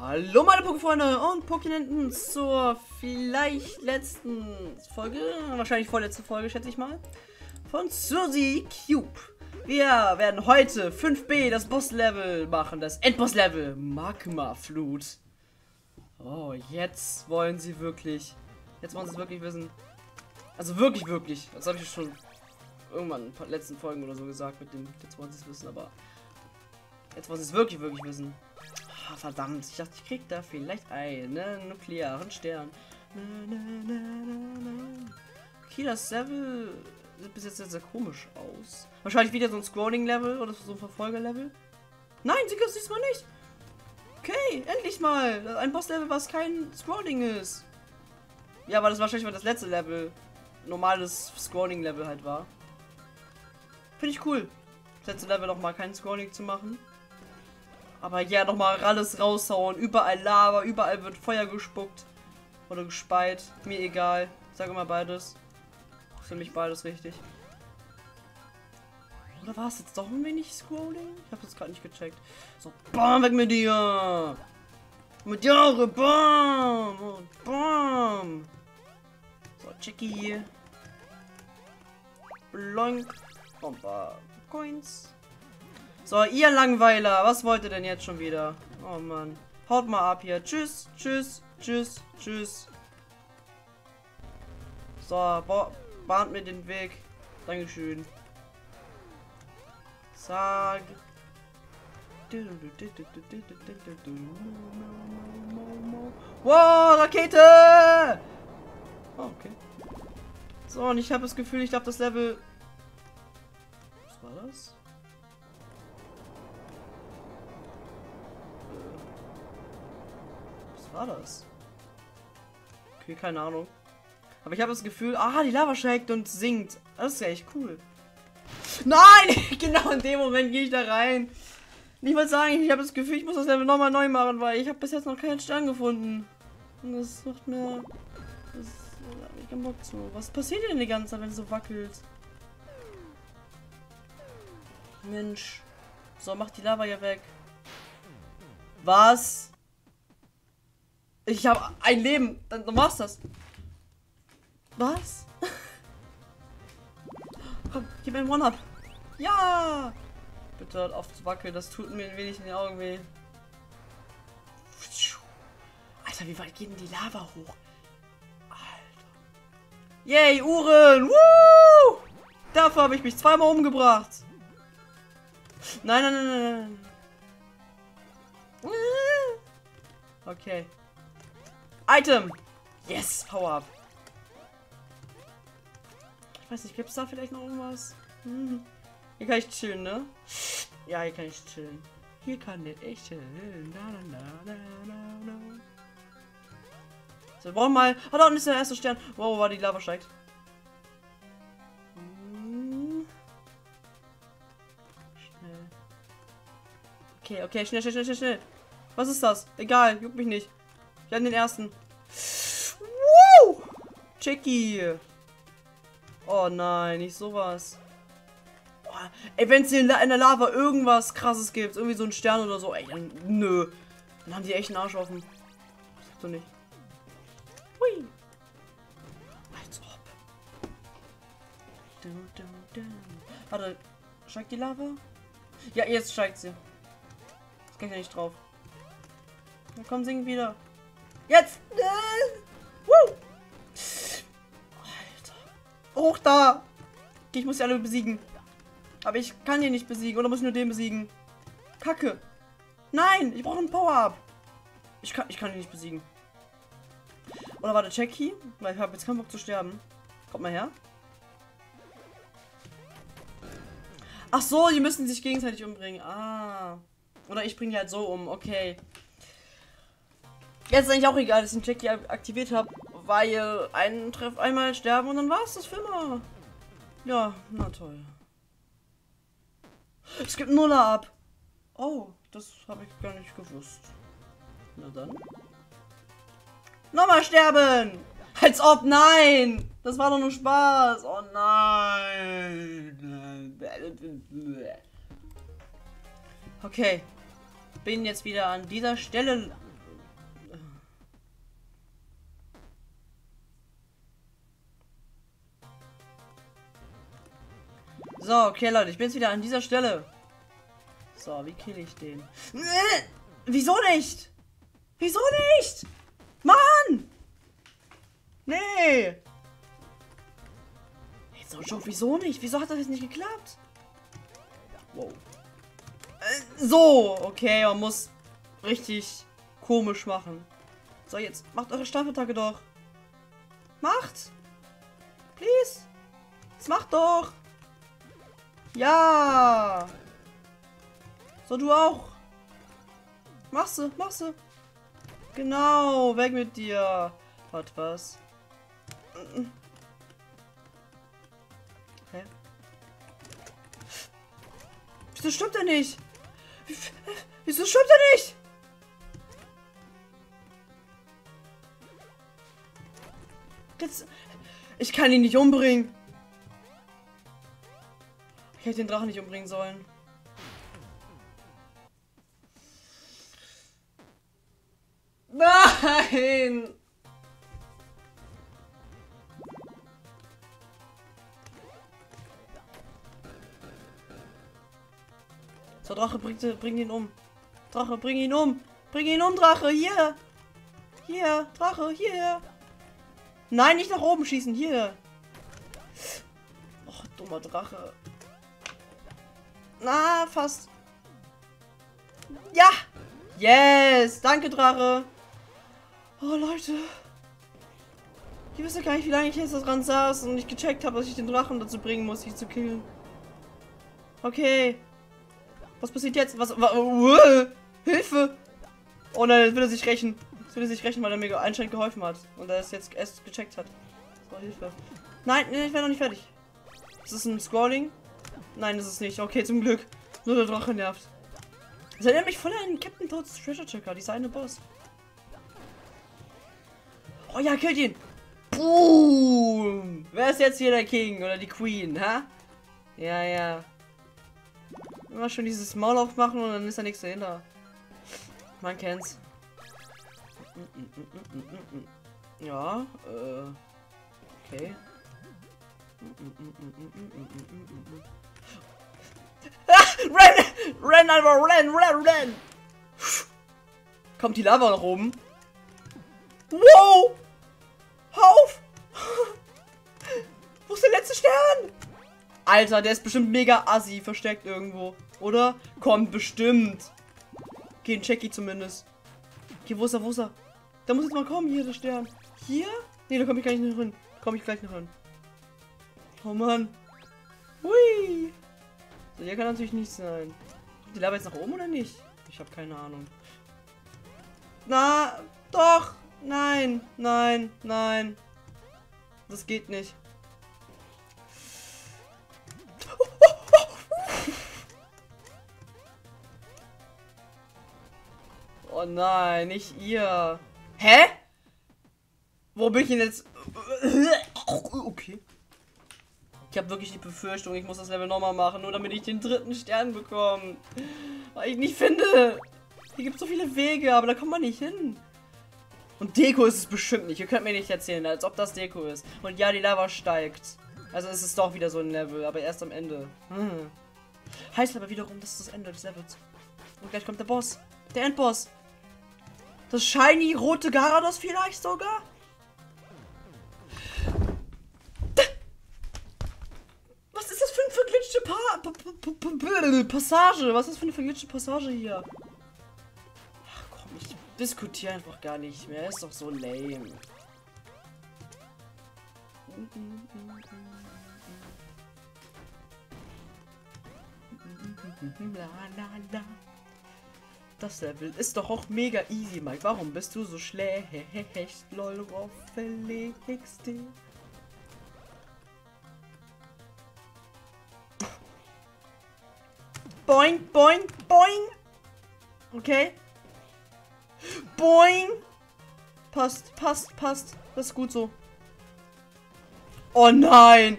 Hallo meine Pokéfreunde und Pokénenten zur vielleicht letzten Folge, wahrscheinlich vorletzte Folge, schätze ich mal, von Suzy Cube. Wir werden heute 5B das Boss-Level machen, das Endboss-Level, Magma-Flut. Oh, jetzt wollen sie wirklich, jetzt wollen sie es wirklich wissen. Also wirklich, wirklich, das habe ich schon irgendwann in den letzten Folgen oder so gesagt mit dem, jetzt wollen sie es wissen, aber jetzt wollen sie es wirklich, wirklich wissen. Ah, verdammt, ich dachte, ich krieg da vielleicht einen nuklearen Stern. Na, okay, das Level sieht bis jetzt sehr, sehr komisch aus. Wahrscheinlich wieder so ein Scrolling-Level oder so ein Verfolger-Level. Nein, sie kann es diesmal nicht. Okay, endlich mal. Ein Boss-Level, was kein Scrolling ist. Ja, aber das wahrscheinlich war das letzte Level. Normales Scrolling-Level halt war. Finde ich cool. Das letzte Level noch mal kein Scrolling zu machen. Aber ja, nochmal alles raushauen. Überall Lava, überall wird Feuer gespuckt. Oder gespeit. Mir egal. Ich sage immer beides. Für mich beides richtig. Oder war es jetzt doch ein wenig Scrolling? Ich habe das gerade nicht gecheckt. So, bam, weg mit dir! Mit dir, bam! Und bam! So, Chicky. Blank. Und Coins. So, ihr Langweiler, was wollt ihr denn jetzt schon wieder? Oh Mann. Haut mal ab hier. Tschüss, tschüss, tschüss, tschüss. So, bahnt mir den Weg. Dankeschön. Sag. Wow, Rakete! Oh, okay. So, und ich habe das Gefühl, ich darf das Level... Was war das? War das? Okay, keine Ahnung. Aber ich habe das Gefühl, ah, die Lava steigt und sinkt. Das ist ja echt cool. Nein! genau in dem Moment gehe ich da rein. Ich wollte sagen, ich habe das Gefühl, ich muss das Level nochmal neu machen, weil ich habe bis jetzt noch keinen Stern gefunden. Und das macht mir... Das hat mich keinen Bock. Was passiert denn die ganze Zeit, wenn es so wackelt? Mensch. So, mach die Lava ja weg. Was? Ich habe ein Leben. Dann, dann machst das. Was? Komm, gib mir ein One-Up. Ja! Bitte hört auf zu wackeln. Das tut mir ein wenig in die Augen weh. Alter, wie weit geht denn die Lava hoch? Alter. Yay, Uhren! Woo! Dafür habe ich mich zweimal umgebracht. Nein, nein, nein, nein, nein. Okay. Item! Yes, Power Up. Ich weiß nicht, gibt es da vielleicht noch irgendwas? Hm. Hier kann ich chillen, ne? Ja, hier kann ich chillen. Hier kann ich chillen. Na, na, na, na, na. So, wir brauchen mal. Oh, da unten ist der erste Stern. Wow, war die Lava steigt. Hm. Schnell. Okay, okay, schnell, schnell, schnell, schnell. Was ist das? Egal, juckt mich nicht. Wir haben den ersten. Woo! Chicky. Oh nein, nicht sowas. Oh, ey, wenn es in, der Lava irgendwas krasses gibt, irgendwie so ein Stern oder so, ey, nö. Dann haben die echt einen Arsch offen. Sag doch nicht. Hui. Als ob. Du, du, du. Warte, steigt die Lava? Ja, jetzt steigt sie. Kann ich ja nicht drauf. Dann komm, sing wieder. Jetzt! Woo! Alter. Hoch da! Ich muss die alle besiegen. Aber ich kann die nicht besiegen. Oder muss ich nur den besiegen? Kacke. Nein! Ich brauche einen Power-Up. Ich kann, ich kann die nicht besiegen. Oder warte, Key? Weil ich habe jetzt keinen Bock zu sterben. Kommt mal her. Ach so, die müssen sich gegenseitig umbringen. Ah. Oder ich bringe die halt so um. Okay. Jetzt ist eigentlich auch egal, dass ich den Jackie aktiviert habe, weil einen Treff einmal sterben und dann war es das für immer. Ja, na toll. Es gibt Nuller ab. Oh, das habe ich gar nicht gewusst. Na dann. Nochmal sterben! Als ob, nein! Das war doch nur Spaß! Oh nein! Okay. Bin jetzt wieder an dieser Stelle So, okay, Leute, ich bin jetzt wieder an dieser Stelle. So, wie kill ich den? Äh, wieso nicht? Wieso nicht? Mann! Nee! Jetzt so, schon, wieso nicht? Wieso hat das jetzt nicht geklappt? Wow. Äh, so, okay, man muss richtig komisch machen. So, jetzt macht eure Staffeltage doch. Macht! Please! Das macht doch! Ja! So, du auch. Machst du, machst du. Genau, weg mit dir. Hat was. Hä? Wieso stimmt er nicht? Wieso stimmt er nicht? Jetzt, ich kann ihn nicht umbringen. Hätte den Drachen nicht umbringen sollen. Nein! So, Drache, bring, bring ihn um. Drache, bring ihn um. Bring ihn um, Drache. Hier. Hier. Drache, hier. Nein, nicht nach oben schießen. Hier. Och, dummer Drache. Na, fast. Ja. Yes. Danke, Drache. Oh, Leute. Ich wüsste gar nicht, wie lange ich jetzt dran saß und nicht gecheckt habe, dass ich den Drachen dazu bringen muss, sich zu killen. Okay. Was passiert jetzt? Was? was uh, Hilfe! Oh nein, jetzt will er sich rächen. Jetzt will er sich rächen, weil er mir anscheinend geholfen hat. Und er es jetzt erst gecheckt hat. So, Hilfe. Nein, nee, ich werde noch nicht fertig. Ist das ein Scrolling? Nein, ist es nicht. Okay, zum Glück. Nur der Drache nervt. Das erinnert mich voll an Captain Toads Treasure Checker, dieser eine Boss. Oh ja, killt ihn! Boom! Wer ist jetzt hier der King oder die Queen, ha? Ja, ja. Immer schon dieses Maul aufmachen und dann ist da nichts dahinter. Man kennt's. Ja, äh. Okay. renn! Renn einfach, renn, renn, renn! Kommt die Lava nach oben? Wow! Auf! Wo ist der letzte Stern? Alter, der ist bestimmt mega assi, versteckt irgendwo. Oder? Kommt bestimmt. Okay, ein Jackie zumindest. Okay, wo ist er, wo ist er? Da muss jetzt mal kommen, hier der Stern. Hier? Ne, da komme ich gleich noch hin. Komme ich gleich noch hin. Oh Mann. Hui. Hier kann natürlich nicht sein. Die Lava jetzt nach oben oder nicht? Ich habe keine Ahnung. Na, doch. Nein, nein, nein. Das geht nicht. Oh nein, nicht ihr. Hä? Wo bin ich denn jetzt? Ich habe wirklich die Befürchtung, ich muss das Level nochmal machen, nur damit ich den dritten Stern bekomme. Weil ich nicht finde. Hier gibt es so viele Wege, aber da kommt man nicht hin. Und Deko ist es bestimmt nicht. Ihr könnt mir nicht erzählen, als ob das Deko ist. Und ja, die Lava steigt. Also es ist doch wieder so ein Level, aber erst am Ende. Hm. Heißt aber wiederum, das ist das Ende des Levels. Und gleich kommt der Boss. Der Endboss. Das shiny rote Garados vielleicht sogar? Passage? Was ist das für eine verglitschte Passage hier? Ach komm, ich diskutiere einfach gar nicht mehr. Ist doch so lame. La la la. Das Level ist doch auch mega easy, Mike. Warum bist du so schlecht? Lol, worauf verlegst Boing, boing, boing. Okay. Boing. Passt, passt, passt. Das ist gut so. Oh nein.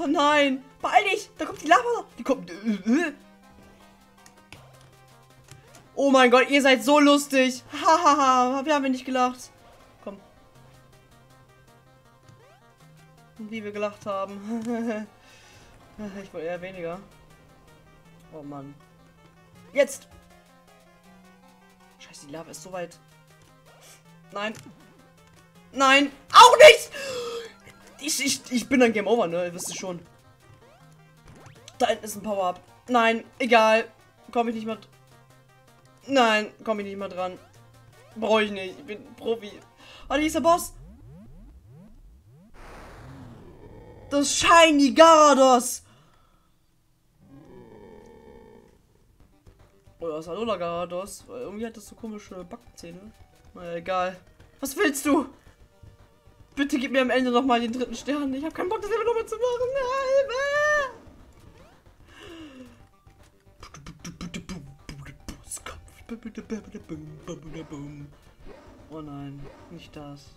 Oh nein. Beeil dich. Da kommt die Lava. Die kommt... Oh mein Gott, ihr seid so lustig. Hahaha, wir haben nicht gelacht. Komm. wie wir gelacht haben. ich wollte eher weniger. Oh Mann. Jetzt! Scheiße, die Lava ist so weit. Nein. Nein! Auch nicht! Ich, ich, ich bin ein Game Over, ne? Ihr wisst es schon. Da hinten ist ein Power-Up. Nein, egal. Komme ich nicht mehr. Nein, komme ich nicht mehr dran. Brauche ich nicht. Ich bin Profi. Ah, hier ist der Boss. Das Shiny Garados. Oder ist Alola Garados? Weil irgendwie hat das so komische Backenzähne. Na egal. Was willst du? Bitte gib mir am Ende noch mal den dritten Stern. Ich habe keinen Bock, das immer nochmal zu machen. Hilfe! Oh nein, nicht das.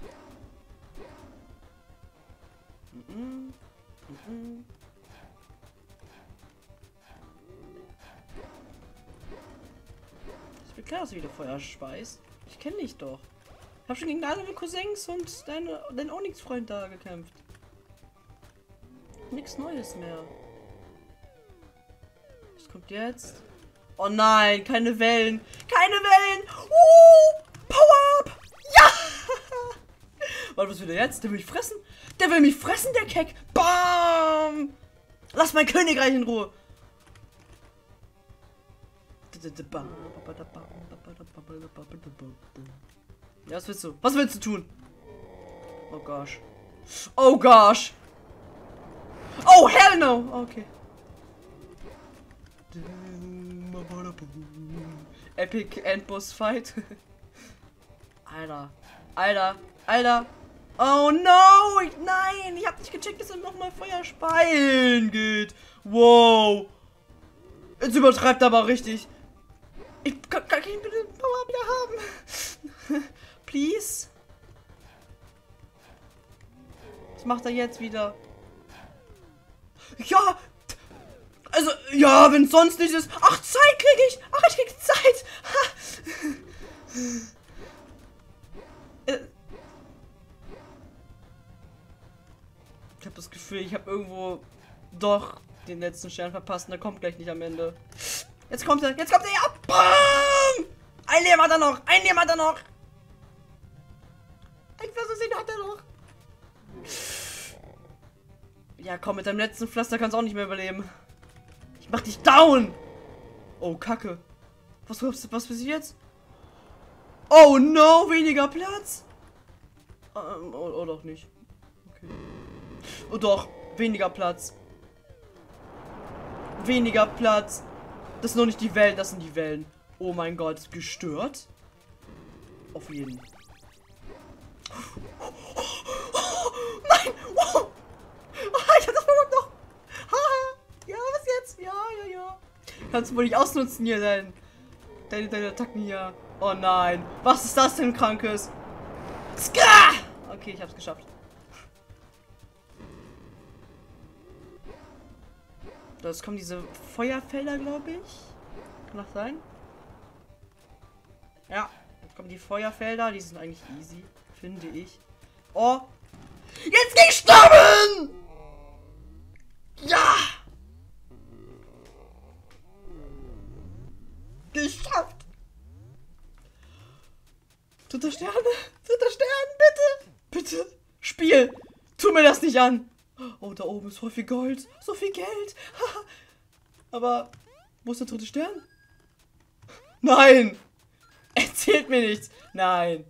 Mm -mm. Ist klar, dass du wieder Feuer speist. Ich kenne dich doch. Ich habe schon gegen deine Cousins und deine, deinen Onyx-Freund da gekämpft. Nichts Neues mehr. Was kommt jetzt? Oh nein, keine Wellen. Keine Wellen. Uh, Power up. Ja. Warte, was will der jetzt? Der will mich fressen. Der will mich fressen, der Keck. Bam. Lass mein Königreich in Ruhe. Ja, was willst du? Was willst du tun? Oh gosh. Oh gosh. Oh, hell no. Okay. Epic Endboss Fight. Alter. Alter. Alter. Oh no! Ich, nein! Ich hab nicht gecheckt, dass er nochmal Feuer speien geht. Wow. Jetzt übertreibt er aber richtig. Ich kann, kann ich bitte Power wieder haben? Please? Was macht er jetzt wieder? Ja! Also, ja, wenn sonst nicht ist. Ach, Zeit kriege ich! Ach, ich krieg Zeit! Äh. ich habe das Gefühl, ich habe irgendwo doch den letzten Stern verpasst und der kommt gleich nicht am Ende. Jetzt kommt er, jetzt kommt er! Bam! Ein Leben hat er noch, ein Leben hat er noch! Ein Versehen hat er noch! Ja, komm, mit deinem letzten Pflaster kannst du auch nicht mehr überleben. Ich mach dich down! Oh, Kacke. Was, was, was passiert jetzt? Oh no, weniger Platz! Ähm, oder, oder auch nicht. Okay. Oh doch, weniger Platz. Weniger Platz. Das sind noch nicht die Wellen, das sind die Wellen. Oh mein Gott, gestört? Auf jeden. Nein! Wow! Ich hab das verdammt noch! Ja, was jetzt? Ja, ja, ja. Kannst du wohl nicht ausnutzen hier, dein, deine, deine Attacken hier. Oh nein. Was ist das denn, Krankes? Ska! Okay, ich hab's geschafft. Das kommen diese Feuerfelder, glaube ich. Kann das sein? Ja, jetzt kommen die Feuerfelder. Die sind eigentlich easy, finde ich. Oh. Jetzt gestorben! Ja! Geschafft! Dritter Sterne! Dritter Stern, bitte! Bitte! Spiel! Tu mir das nicht an! Oh, da oben ist voll viel Gold. So viel Geld. Aber wo ist der dritte Stern? Nein! Erzählt mir nichts. Nein.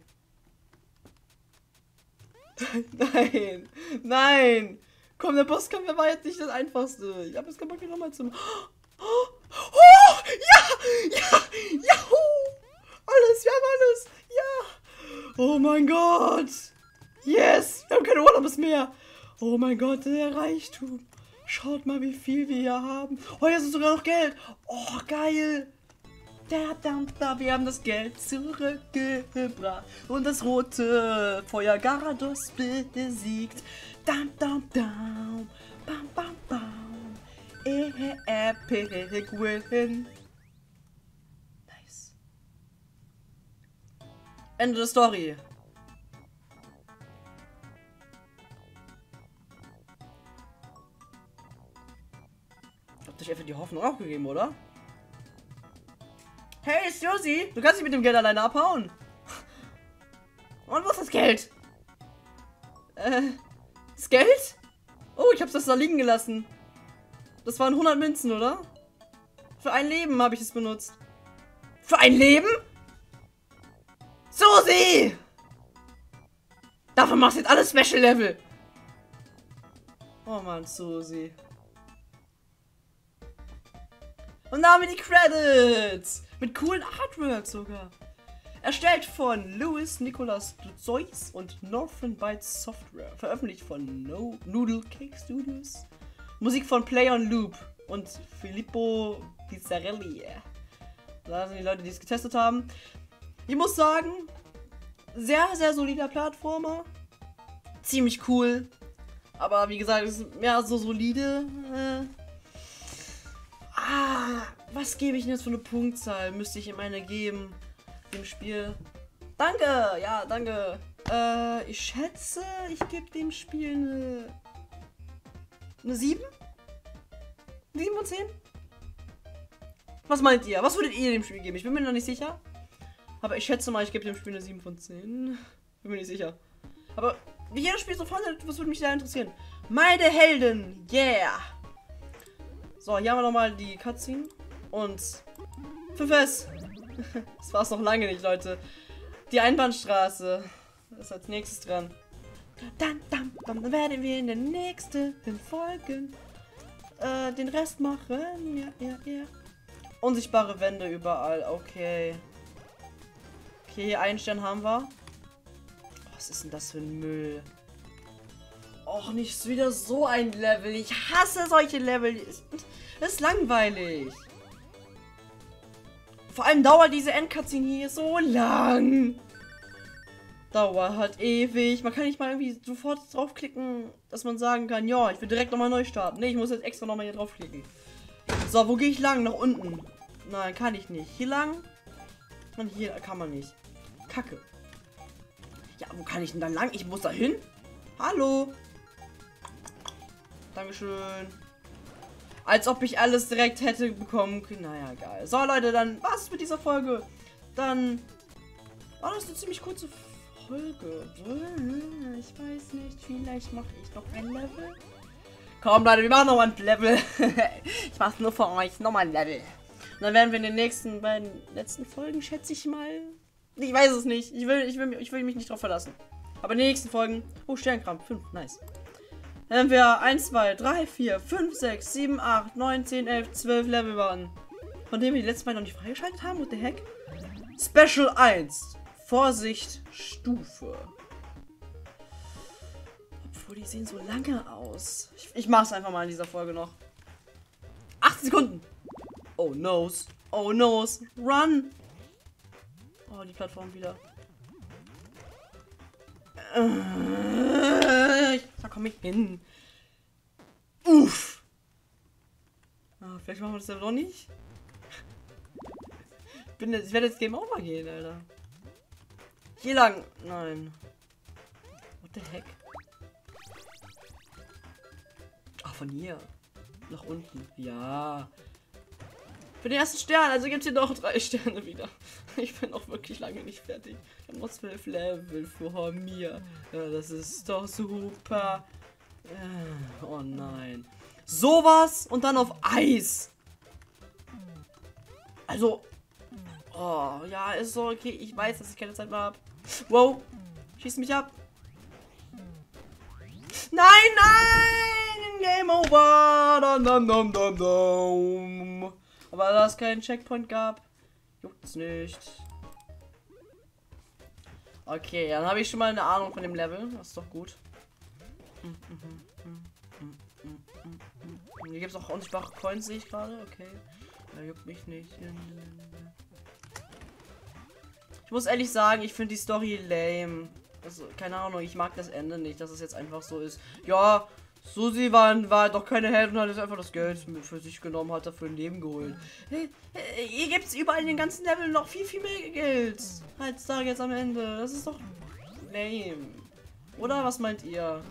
Nein. Nein. Komm, der Bosskampf war jetzt nicht das einfachste. Ich habe jetzt keinen Bock hier nochmal zum... Oh, oh, ja, ja, juhu. Alles, wir haben alles. Ja. Oh mein Gott. Yes, wir haben keine Urlaubs mehr. Oh mein Gott, der Reichtum. Schaut mal, wie viel wir hier haben. Oh, hier ist sogar noch Geld. Oh, geil. Da, wir haben das Geld zurückgebracht und das rote Feuer Garados besiegt. Dam, dam, dam, bam, bam, bam. Epic win. Nice. Ende der Story. Ich einfach die Hoffnung aufgegeben, oder? Hey, Susi, du kannst nicht mit dem Geld alleine abhauen. Und wo ist das Geld? Äh, das Geld? Oh, ich hab's das da liegen gelassen. Das waren 100 Münzen, oder? Für ein Leben habe ich es benutzt. Für ein Leben? Susi! Dafür machst du jetzt alles Special Level. Oh Mann, Susi. Und da haben wir die Credits. Mit coolen Artwork sogar. Erstellt von Louis Nicolas Zeus und Northern Bytes Software. Veröffentlicht von no Noodle Cake Studios. Musik von Play on Loop und Filippo Pizzarelli. Da sind die Leute, die es getestet haben. Ich muss sagen, sehr, sehr solider Plattformer. Ziemlich cool. Aber wie gesagt, es ist mehr so solide. Äh. Ah, was gebe ich denn jetzt für eine Punktzahl? Müsste ich ihm eine geben? Dem Spiel. Danke, ja, danke. Äh, ich schätze, ich gebe dem Spiel eine. Eine 7? 7 von 10? Was meint ihr? Was würdet ihr dem Spiel geben? Ich bin mir noch nicht sicher. Aber ich schätze mal, ich gebe dem Spiel eine 7 von 10. Bin mir nicht sicher. Aber wie jedes Spiel so fandet, was würde mich da interessieren? Meine Helden, yeah! So, hier haben wir nochmal die Cutscene. Und 5S. das war es noch lange nicht, Leute. Die Einbahnstraße. ist als nächstes dran. Dann, dann, dann werden wir in den nächsten Folgen äh, den Rest machen. Ja, ja, ja. Unsichtbare Wände überall. Okay. Okay, einen Stern haben wir. Was ist denn das für ein Müll? Och, nicht wieder so ein Level. Ich hasse solche Level. Das ist langweilig. Vor allem dauert diese Endcutscene hier so lang. Dauert halt ewig. Man kann nicht mal irgendwie sofort draufklicken, dass man sagen kann, ja, ich will direkt nochmal neu starten. Ne, ich muss jetzt extra nochmal hier draufklicken. So, wo gehe ich lang? Nach unten. Nein, kann ich nicht. Hier lang? Und hier kann man nicht. Kacke. Ja, wo kann ich denn dann lang? Ich muss da hin? Hallo? Dankeschön. Als ob ich alles direkt hätte bekommen. Naja, geil. So, Leute, dann was mit dieser Folge. Dann war das eine ziemlich kurze Folge. Ich weiß nicht, vielleicht mache ich noch ein Level. Komm, Leute, wir machen noch ein Level. ich mache nur für euch noch mal ein Level. Und dann werden wir in den nächsten beiden letzten Folgen, schätze ich mal. Ich weiß es nicht. Ich will, ich will, ich will mich nicht drauf verlassen. Aber in den nächsten Folgen. Oh, Sternkrampf. 5. Nice. Dann haben wir 1, 2, 3, 4, 5, 6, 7, 8, 9, 10, 11, 12 Level waren. Von denen wir die letzten Mal noch nicht freigeschaltet haben. What the heck? Special 1. Vorsicht, Stufe. Obwohl, die sehen so lange aus. Ich, ich mach's einfach mal in dieser Folge noch. 8 Sekunden. Oh, nose. Oh, nose. Run. Oh, die Plattform wieder. Äh, komme ich hin. Uff. Ah, vielleicht machen wir das ja doch nicht. Ich, bin jetzt, ich werde jetzt Game Over gehen, Alter. Hier lang. Nein. What the heck? Ach, von hier. Nach unten. Ja. Für den ersten Stern, also gibt es hier noch drei Sterne wieder. Ich bin auch wirklich lange nicht fertig. Ich habe noch zwölf Level vor mir. Ja, das ist doch super. Oh nein. Sowas und dann auf Eis. Also. Oh, ja, ist so okay. Ich weiß, dass ich keine Zeit mehr habe. Wow. Schieß mich ab. Nein, nein! Game over! Dum, dum, dum, dum, dum. Aber da es keinen Checkpoint gab, juckt's nicht. Okay, dann habe ich schon mal eine Ahnung von dem Level. Das ist doch gut. Hier gibt es auch unsichtbare Coins, sehe ich gerade. Okay. Da juckt mich nicht. Ich muss ehrlich sagen, ich finde die Story lame. Also, keine Ahnung, ich mag das Ende nicht, dass es jetzt einfach so ist. Ja, Susi war, war doch keine Heldin und hat jetzt einfach das Geld für sich genommen, hat dafür ein Leben geholt. Hier gibt es überall in den ganzen Level noch viel, viel mehr Geld. Als da jetzt am Ende. Das ist doch lame. Oder was meint ihr?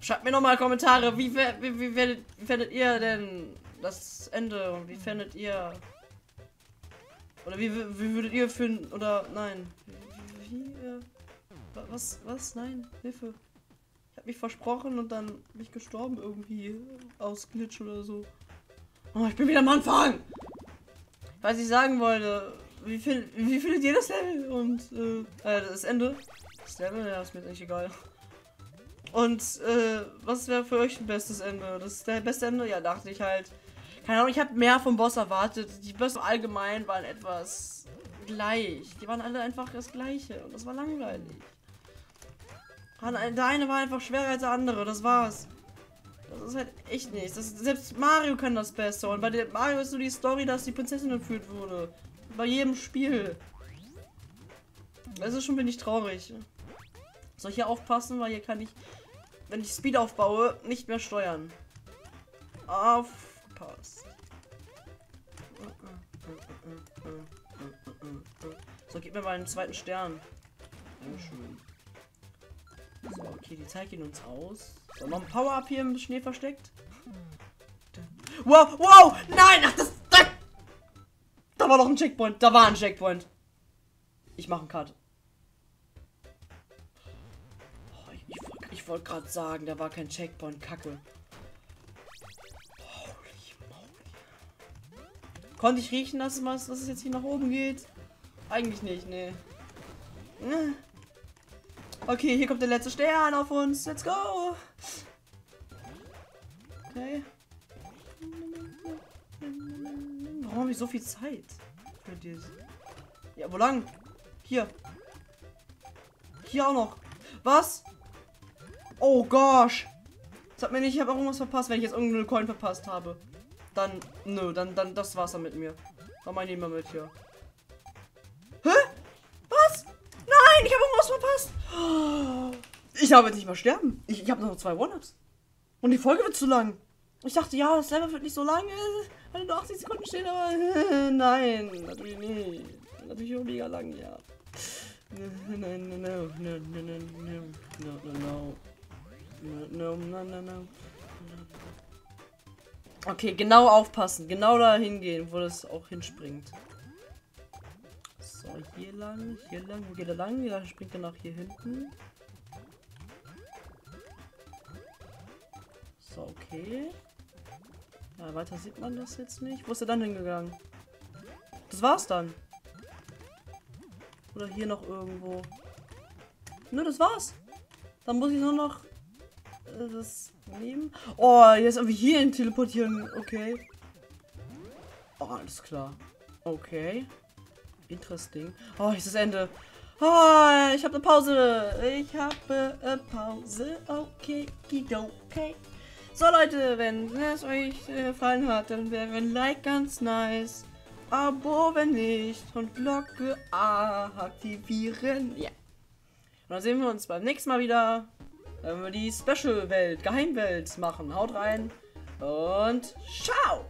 Schreibt mir nochmal Kommentare, wie, wie, wie, werdet, wie findet ihr denn das Ende und wie findet ihr... Oder wie, wie würdet ihr finden, oder nein, wie, wie, äh, was, was, nein, Hilfe. Mich versprochen und dann bin ich gestorben irgendwie aus Glitch oder so. Oh, ich bin wieder am Anfang! Was ich sagen wollte, wie, find, wie findet ihr das Level und, äh, äh das Ende? Das Level, ja, ist mir nicht egal. Und äh, was wäre für euch ein bestes Ende? Das ist der beste Ende? Ja, dachte ich halt. Keine Ahnung, ich habe mehr vom Boss erwartet. Die Bosse allgemein waren etwas gleich. Die waren alle einfach das gleiche und das war langweilig. Der eine war einfach schwerer als der andere, das war's. Das ist halt echt nichts. Selbst Mario kann das besser. Und bei der Mario ist nur die Story, dass die Prinzessin entführt wurde. Bei jedem Spiel. Das ist schon bin ich traurig. Soll ich hier aufpassen, weil hier kann ich, wenn ich Speed aufbaue, nicht mehr steuern. Aufpasst. So, gib mir mal einen zweiten Stern. Dankeschön. So, okay, die geht uns aus. So, noch ein Power-Up hier im Schnee versteckt. Wow, wow! Nein! Ach, das, da, da war noch ein Checkpoint. Da war ein Checkpoint. Ich mache einen Cut. wollte gerade sagen, da war kein Checkpoint. Kacke. Holy moly. Konnte ich riechen, dass es, dass es jetzt hier nach oben geht? Eigentlich nicht, nee. Okay, hier kommt der letzte Stern auf uns. Let's go. Okay. Warum habe ich so viel Zeit? Ja, wo lang? Hier. Hier auch noch. Was? Oh gosh. Sag mir nicht, ich habe irgendwas verpasst, wenn ich jetzt irgendeine Coin verpasst habe. Dann, nö, dann, dann, das war's dann mit mir. Dann meine ich mal mit hier. Ich habe jetzt nicht mal sterben. Ich, ich habe noch zwei One-Ups. Und die Folge wird zu lang. Ich dachte, ja, das Level wird nicht so lang. Weil nur 80 Sekunden stehen, aber nein, natürlich nicht. Natürlich auch mega lang, ja. No, no, no, no, no, no, no, no. No, no, no, no. Okay, genau aufpassen. Genau da hingehen, wo das auch hinspringt. So, hier lang, hier lang. Wo geht er lang? Ja, springt er nach hier hinten. Okay. Ja, weiter sieht man das jetzt nicht. Wo ist er dann hingegangen? Das war's dann. Oder hier noch irgendwo. Nö, das war's. Dann muss ich nur noch das nehmen? Oh, jetzt irgendwie hierhin teleportieren. Okay. Oh, alles klar. Okay. Interesting. Oh, ist das Ende. Oh, ich habe eine Pause. Ich habe eine Pause. Okay, okay. So Leute, wenn es euch äh, gefallen hat, dann wäre ein Like ganz nice. Abo, wenn nicht. Und Glocke aktivieren. Ja. Und dann sehen wir uns beim nächsten Mal wieder wenn wir die Special-Welt, Geheimwelt machen. Haut rein und ciao!